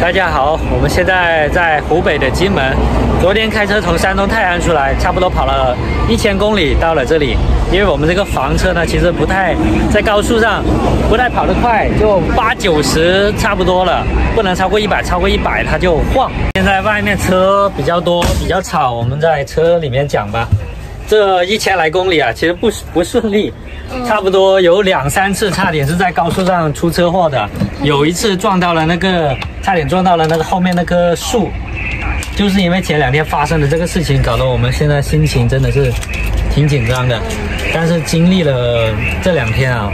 大家好，我们现在在湖北的荆门。昨天开车从山东泰安出来，差不多跑了一千公里到了这里。因为我们这个房车呢，其实不太在高速上不太跑得快，就八九十差不多了，不能超过一百，超过一百它就晃。现在外面车比较多，比较吵，我们在车里面讲吧。这一千来公里啊，其实不不顺利。差不多有两三次差点是在高速上出车祸的，有一次撞到了那个，差点撞到了那个后面那棵树，就是因为前两天发生的这个事情，搞得我们现在心情真的是挺紧张的。但是经历了这两天啊，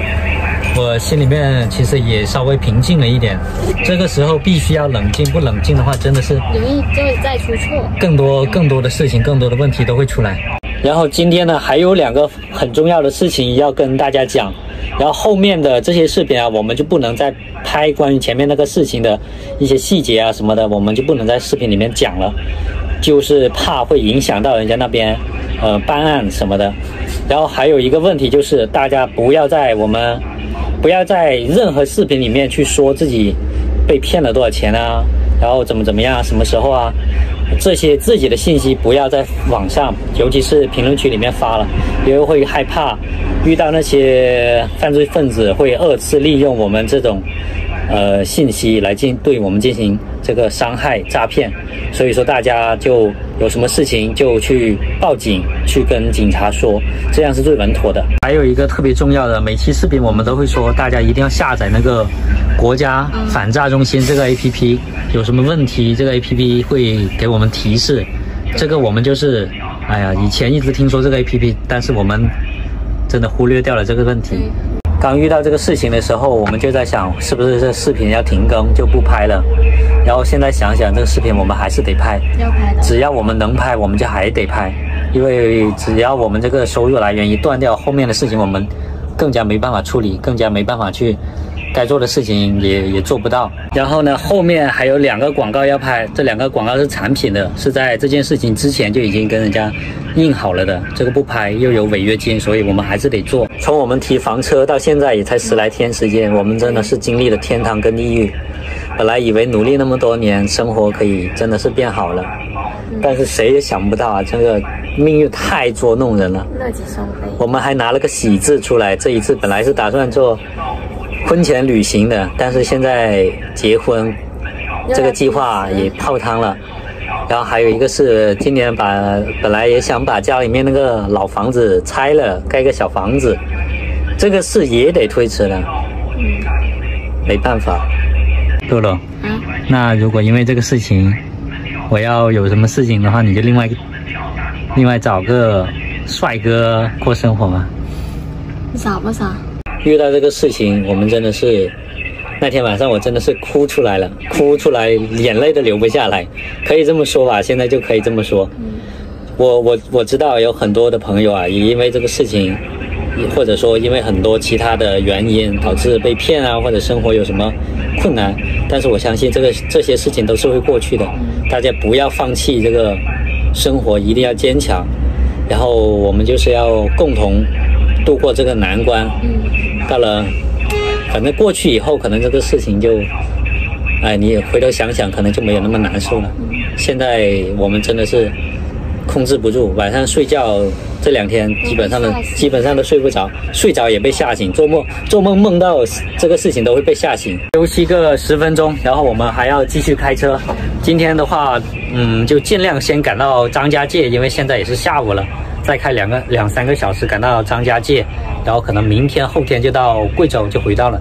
我心里面其实也稍微平静了一点。这个时候必须要冷静，不冷静的话真的是容易就会再出错，更多更多的事情，更多的问题都会出来。然后今天呢，还有两个很重要的事情要跟大家讲。然后后面的这些视频啊，我们就不能再拍关于前面那个事情的一些细节啊什么的，我们就不能在视频里面讲了，就是怕会影响到人家那边，呃，办案什么的。然后还有一个问题就是，大家不要在我们不要在任何视频里面去说自己被骗了多少钱啊，然后怎么怎么样，什么时候啊。这些自己的信息不要在网上，尤其是评论区里面发了，因为会害怕遇到那些犯罪分子会二次利用我们这种呃信息来进对我们进行这个伤害诈骗，所以说大家就有什么事情就去报警，去跟警察说，这样是最稳妥的。还有一个特别重要的，每期视频我们都会说，大家一定要下载那个国家反诈中心这个 APP。有什么问题，这个 A P P 会给我们提示。这个我们就是，哎呀，以前一直听说这个 A P P，但是我们真的忽略掉了这个问题。刚遇到这个事情的时候，我们就在想，是不是这视频要停更就不拍了？然后现在想想，这个视频我们还是得拍，要拍的。只要我们能拍，我们就还得拍，因为只要我们这个收入来源一断掉，后面的事情我们更加没办法处理，更加没办法去。该做的事情也也做不到，然后呢，后面还有两个广告要拍，这两个广告是产品的，是在这件事情之前就已经跟人家印好了的，这个不拍又有违约金，所以我们还是得做。从我们提房车到现在也才十来天时间，我们真的是经历了天堂跟地狱。本来以为努力那么多年，生活可以真的是变好了，但是谁也想不到啊，这个命运太捉弄人了。乐极生悲。我们还拿了个喜字出来，这一次本来是打算做。婚前旅行的，但是现在结婚，这个计划也泡汤了。然后还有一个是今年把本来也想把家里面那个老房子拆了，盖个小房子，这个事也得推迟了。嗯，没办法。露露，嗯，那如果因为这个事情，我要有什么事情的话，你就另外另外找个帅哥过生活吗？找不找？遇到这个事情，我们真的是那天晚上我真的是哭出来了，哭出来，眼泪都流不下来，可以这么说吧？现在就可以这么说。我我我知道有很多的朋友啊，也因为这个事情，或者说因为很多其他的原因导致被骗啊，或者生活有什么困难，但是我相信这个这些事情都是会过去的。大家不要放弃这个生活，一定要坚强。然后我们就是要共同度过这个难关。到了，反正过去以后，可能这个事情就，哎，你回头想想，可能就没有那么难受了。现在我们真的是控制不住，晚上睡觉这两天基本上的基本上都睡不着，睡着也被吓醒，做梦做梦梦到这个事情都会被吓醒。休息个十分钟，然后我们还要继续开车。今天的话，嗯，就尽量先赶到张家界，因为现在也是下午了。再开两个两三个小时赶到张家界，然后可能明天后天就到贵州就回到了。